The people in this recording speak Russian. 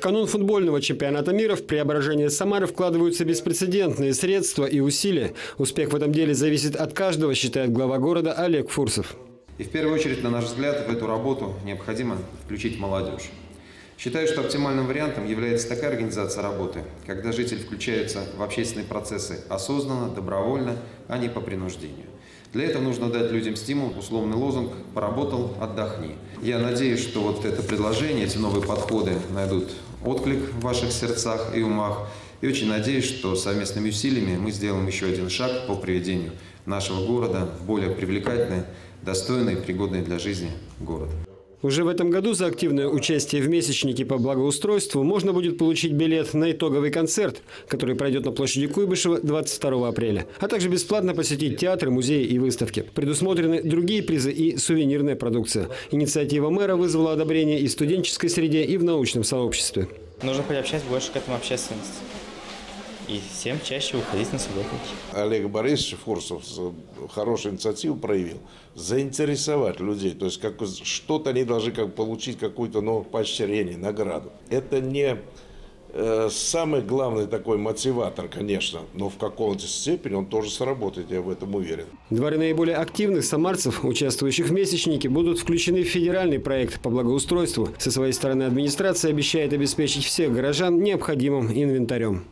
В канун футбольного чемпионата мира в преображение Самары вкладываются беспрецедентные средства и усилия. Успех в этом деле зависит от каждого, считает глава города Олег Фурсов. И в первую очередь, на наш взгляд, в эту работу необходимо включить молодежь. Считаю, что оптимальным вариантом является такая организация работы, когда житель включается в общественные процессы осознанно, добровольно, а не по принуждению. Для этого нужно дать людям стимул, условный лозунг «поработал, отдохни». Я надеюсь, что вот это предложение, эти новые подходы найдут отклик в ваших сердцах и умах. И очень надеюсь, что совместными усилиями мы сделаем еще один шаг по приведению нашего города в более привлекательный, достойный, пригодный для жизни город. Уже в этом году за активное участие в месячнике по благоустройству можно будет получить билет на итоговый концерт, который пройдет на площади Куйбышева 22 апреля, а также бесплатно посетить театры, музеи и выставки. Предусмотрены другие призы и сувенирная продукция. Инициатива мэра вызвала одобрение и в студенческой среде, и в научном сообществе. Нужно приобщать больше к этому общественности и всем чаще выходить на субботники. Олег Борисович Фурсов хорошую инициативу проявил. Заинтересовать людей. То есть как, что-то они должны как, получить какое-то ну, поощрение, награду. Это не э, самый главный такой мотиватор, конечно, но в каком-то степени он тоже сработает, я в этом уверен. Два наиболее активных самарцев, участвующих в месячнике, будут включены в федеральный проект по благоустройству. Со своей стороны администрация обещает обеспечить всех горожан необходимым инвентарем.